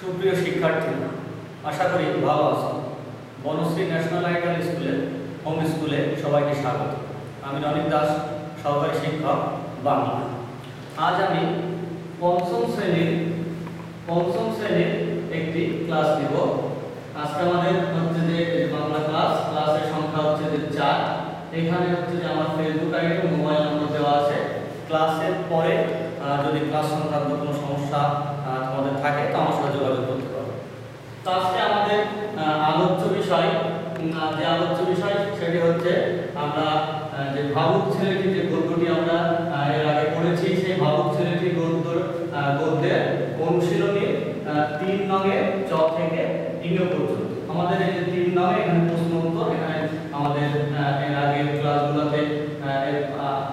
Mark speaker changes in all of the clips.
Speaker 1: সুপ্রিয় শিক্ষার্থী, আশা করি ভালো আছো। বনশ্রী ন্যাশনাল আইডাল স্কুলে, হোম স্কুলে সবাইকে স্বাগত। আমি রনিক দাস, সহকারী শিক্ষক বাংলা। আজ আমি পঞ্চম শ্রেণির পঞ্চম শ্রেণির একটি ক্লাস দিব। আজকে আমাদের হচ্ছে যে বাংলা ক্লাস, ক্লাসের সংখ্যা হচ্ছে যে চার। এখানে হচ্ছে যে আমার ফেসবুক আইডি মোবাইল নম্বর দেওয়া আছে। ক্লাসের পরে যদি ক্লাস সংক্রান্ত কোনো সমস্যা তোমাদের থাকে, তো আমার সাথে যোগাযোগ করতে পারো তো আজকে আমাদের আহ, আলোচ্য বিষয় উম, আহ, যে আলোচ্য বিষয়, সেটি হচ্ছে আমরা যে ভাবুক ছেলেটি, যে গদ্যটি আমরা এর আগে পড়েছি, সেই ভাবুক ছেলেটি গদ্য গদ্যের অনুশীলনী তিন নঙে চ থেকে ইঙ্গ পর্যন্ত। আমাদের এই যে তিন নঙে, এখানে প্রশ্ন উত্তর, এখানে আমাদের এর আগের ক্লাসগুলোতে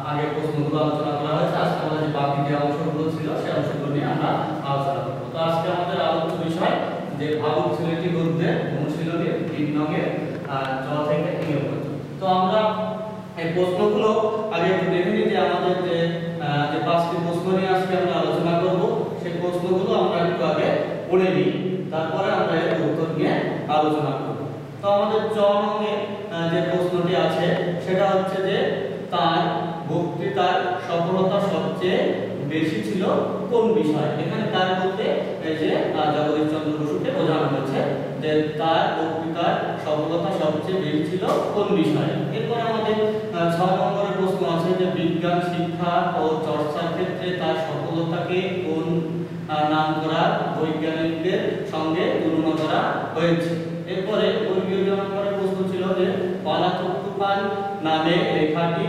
Speaker 1: আগের প্রশ্নগুলো আলোচনা করা হয়েছে, আজকে আমাদের যে বাকি যে অংশগুলো ছিল, সেই অংশগুলো নিয়ে আমরা আলোচনা করব। তো আজকে আমাদের আলোচ্য বিষয় যে ভাবুক ছেলেটি গদ্যে অনুশীলনী, তিন নঙে আহ, থেকে ইঙ্গ পর্যন্ত তো আমরা এই প্রশ্নগুলো আগে একটু দেখে নিই যে আমাদের যে যে পাঁচটি প্রশ্ন নিয়ে আজকে আমরা আলোচনা করব সেই প্রশ্নগুলো আমরা একটু আগে পড়ে নিই। তারপরে আমরা এর উত্তর নিয়ে আলোচনা করব। তো আমাদের চ নঙে যে প্রশ্নটি আছে সেটা হচ্ছে যে তার বক্তৃতার সফলতা সবচেয়ে বেশি ছিল কোন বিষয়? এখানে তার বলতে এই যে জগদীশ চন্দ্র বসুকে বোঝানো হয়েছে। তার বক্তৃতার সফলতা সবচেয়ে বেশি ছিল কোন বিষয়ে? এরপর আমাদের ছয় নম্বরের প্রশ্ন আছে যে বিজ্ঞান, শিক্ষা ও চর্চার ক্ষেত্রে তার সফলতাকে কোন নাম করা বৈজ্ঞানিকদের সঙ্গে তুলনা করা হয়েছে? এরপরে নম্বরের প্রশ্ন ছিল যে পলাতক তুফান নামে লেখাটি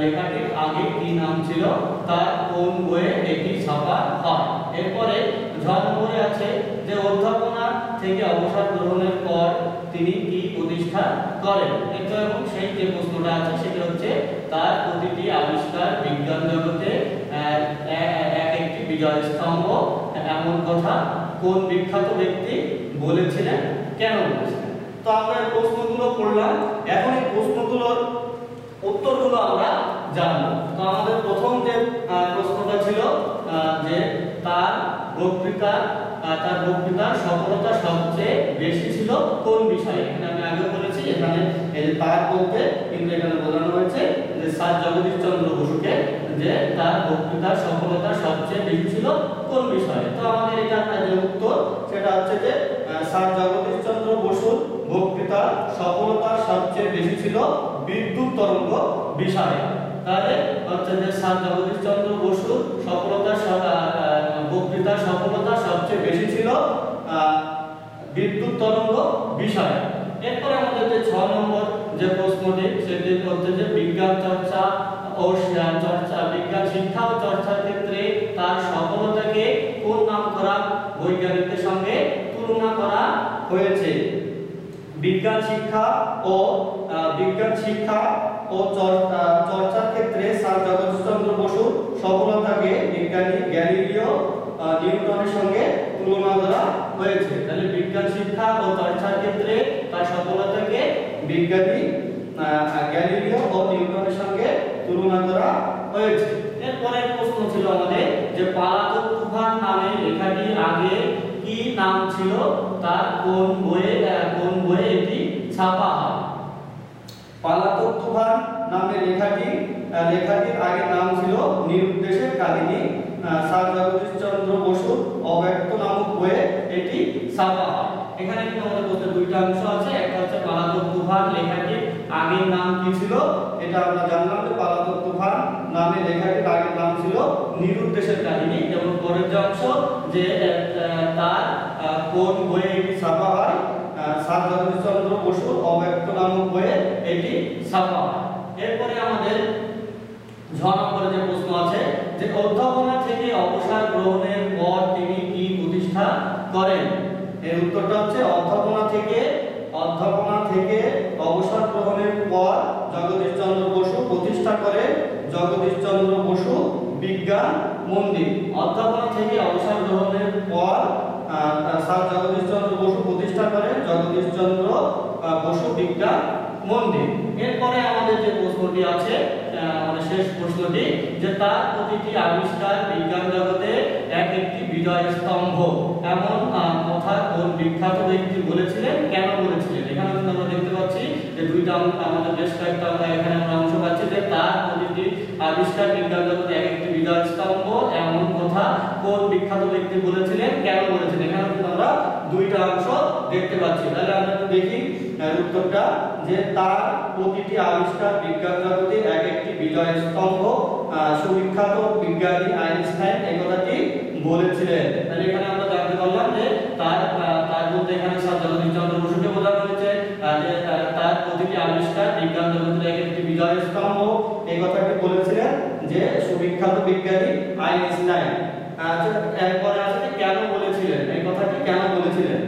Speaker 1: লেখাটির আগে কি নাম ছিল? তার কোন বইয়ে এটি ছাপা হয়। এরপরে ঝ নম্বরে আছে যে অধ্যাপনা থেকে অবসর গ্রহণের পর তিনি কি প্রতিষ্ঠা করেন? এটা এবং সেই যে প্রশ্নটা আছে, সেটা হচ্ছে তার প্রতিটি আবিষ্কার বিজ্ঞান জগতে এক একটি বিজয় স্তম্ভ। এমন কথা কোন বিখ্যাত ব্যক্তি বলেছিলেন? কেন বলেছিলেন? তো আমরা প্রশ্নগুলো পড়লাম। এখন এই প্রশ্নগুলোর উত্তরগুলো আমরা জানব। তো আমাদের প্রথম যে প্রশ্নটা ছিল যে তার বক্তৃতা তার বক্তৃতার সফলতা সবচেয়ে বেশি ছিল কোন বিষয়ে? এখানে আমি আগে বলেছি, এখানে তার বলতে কিন্তু এখানে বোঝানো হয়েছে যে স্যার জগদীশ চন্দ্র বসুকে যে তার বক্তৃতার সফলতা সবচেয়ে বেশি ছিল কোন বিষয়ে? তো আমাদের এটা যে উত্তর, সেটা হচ্ছে যে স্যার জগদীশ চন্দ্র বসুর বক্তৃতার সফলতা সবচেয়ে বেশি ছিল বিদ্যুৎ তরঙ্গ বিষয়ে। তাহলে হচ্ছে যে স্যার জগদীশ চন্দ্র বসুর সফলতা বক্তৃতার সফলতা সবচেয়ে বেশি ছিল বিদ্যুৎ তরঙ্গ বিষয়ে। এরপরে আমাদের যে ছ নম্বর যে প্রশ্নটি, সেটি হচ্ছে যে বিজ্ঞান চর্চা, ও চর্চা, বিজ্ঞান শিক্ষা ও চর্চার ক্ষেত্রে তার সফলতাকে কোন নাম করা বৈজ্ঞানিকদের সঙ্গে তুলনা করা হয়েছে বিজ্ঞান শিক্ষা ও বিজ্ঞান শিক্ষা ও চর্চার ক্ষেত্রে স্যার জগদীশচন্দ্র বসু সফলতাকে বিজ্ঞানী গ্যালিলিও নিউটনের সঙ্গে তুলনা করা হয়েছে। তাহলে বিজ্ঞান শিক্ষা ও চর্চার ক্ষেত্রে তার সফলতাকে বিজ্ঞানী গ্যালিলিও ও নিউটনের সঙ্গে তুলনা করা হয়েছে। এরপরের প্রশ্ন ছিল আমাদের যে পালাতক তুফান নামে লেখাটি আগে কি নাম ছিল? তার কোন বইয়ে আহ, কোন বইয়ে এটি ছাপা হয়। পালাতক তুফান নামে লেখাটি লেখাটির আগের নাম ছিল নিরুদ্দেশের কাহিনী স্যার জগদীশ চন্দ্র বসুর অব্যক্ত নামক বইয়ে এটি ছাপা হয়। এখানে কিন্তু আমাদের বলতে দুইটা অংশ আছে, একটা হচ্ছে পালাতক তুফান লেখাটির আগের নাম কি ছিল? এটা আমরা জানলাম যে পালাতক তুফান নামে লেখাটির আগের নাম ছিল নিরুদ্দেশের কাহিনী এবং পরের যে অংশ, যে তার কোন বইয়ে এটি ছাপা হয়? স্যার জগদীশ চন্দ্র বসুর অব্যক্ত নামক বইয়ে এটি ছাপা হয়। এরপরে আমাদের ঝ নম্বরে যে প্রশ্ন আছে যে অধ্যাপনা থেকে অবসর গ্রহণের পর তিনি কি প্রতিষ্ঠা করেন? এর উত্তরটা হচ্ছে অধ্যাপনা থেকে অধ্যাপনা থেকে অবসর গ্রহণের পর জগদীশ চন্দ্র বসু প্রতিষ্ঠা করে জগদীশ চন্দ্র বসু বিজ্ঞান মন্দির। অধ্যাপনা থেকে অবসর গ্রহণের পর স্যার জগদীশ চন্দ্র বসু প্রতিষ্ঠা করেন জগদীশ চন্দ্র আহ, বসু মন্দির। এরপরে আমাদের যে প্রশ্নটি আছে আমাদের শেষ প্রশ্নটি যে তার প্রতিটি আবিষ্কার বিজ্ঞান জগতে এক একটি বিজয় স্তম্ভ। এমন আহ, বিখ্যাত ব্যক্তি বলেছিলেন? কেন বলেছিলেন? এখানে কিন্তু আমরা দেখতে পাচ্ছি যে দুইটা আমাদের বেশ কয়েকটা এখানে আমরা অংশ পাচ্ছি যে তার প্রতিটি আবিষ্কার বিজ্ঞান জগতে এক একটি বিজয় স্তম্ভ। এমন কথা কোন বিখ্যাত ব্যক্তি বলেছিলেন? কেন বলেছিলেন? এখানে কিন্তু আমরা দুইটা অংশ দেখতে পাচ্ছি। তাহলে আমরা একটু দেখি উত্তরটা যে তার প্রতিটি আবিষ্কার বিজ্ঞান জগতে এক একটি বিজয় স্তম্ভ সুবিখ্যাত বিজ্ঞানী আইনস্টাইন এই কথাটি বলেছিলেন। তাহলে এখানে আমরা জানতে পারলাম যে তার তার মধ্যে এখানে জগদীশ চন্দ্র বসুকে বোঝানো হয়েছে যে তার প্রতিটি আবিষ্কার বিজ্ঞান জগতের এক একটি বিজয় স্তম্ভ এই কথাটি বলেছিলেন যে সুবিখ্যাত বিজ্ঞানী আইনস্টাইন। আচ্ছা এরপরে যে কেন বলেছিলেন? এই কথাটি কেন বলেছিলেন?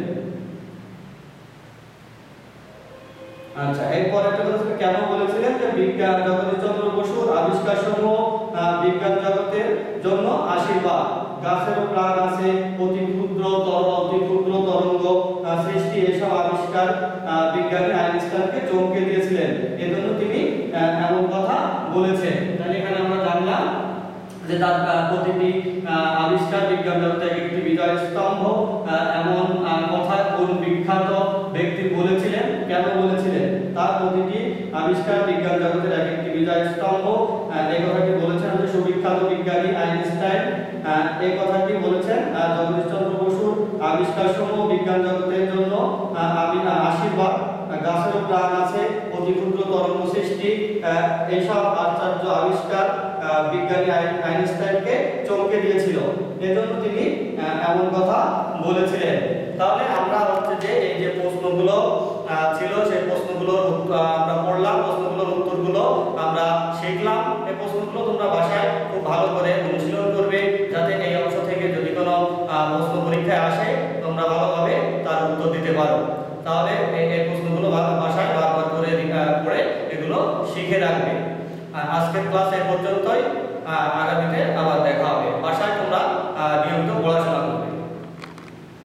Speaker 1: আচ্ছা এরপর একটা কথা কেন বলেছিলেন যে বিজ্ঞান জগদীশ চন্দ্র বসুর আবিষ্কার সমূহ বিজ্ঞান জগতের জন্য আশীর্বাদ? গাছের প্রাণ আছে, অতি ক্ষুদ্র তরল অতি ক্ষুদ্র তরঙ্গ সৃষ্টি, এসব আবিষ্কার বিজ্ঞানী আইনস্টাইনকে চমকে দিয়েছিলেন। এজন্য তিনি এমন কথা বলেছেন। তাহলে এখানে আমরা জানলাম যে তার প্রতিটি আবিষ্কার বিজ্ঞান জগতে এক একটি বিজয় স্তম্ভ আহ, এমন আহ, কথা কোন বিখ্যাত ব্যক্তি বলেছিলেন কেন বলেছিলেন তার প্রতিটি আবিষ্কার বিজ্ঞান জগতের এক একটি বিজয় স্তম্ভ। এই কথাটি বলেছেন যে সুবিখ্যাত বিজ্ঞানী আইনস্টাইন এই কথাটি বলেছেন আহ, জগদীশ বসুর আবিষ্কার সমূহ বিজ্ঞান জগতের জন্য আমি আশীর্বাদ গাছের প্রাণ আছে অতি ক্ষুদ্র তরঙ্গ সৃষ্টি এইসব আশ্চর্য আবিষ্কার বিজ্ঞানী আইন- আইনস্টাইনকে চমকে দিয়েছিল। এজন্য তিনি এমন কথা বলেছিলেন। তাহলে আমরা হচ্ছে যে এই যে প্রশ্নগুলো ছিল সেই প্রশ্নগুলোর আমরা দিতে পারো। তাহলে এই প্রশ্নগুলো বাসায় বারবার করে পড়ে এগুলো শিখে রাখবে। আর আজকের ক্লাস এ পর্যন্তই আগামীতে আবার দেখা হবে। বাসায় তোমরা নিয়মিত পড়াশোনা করবে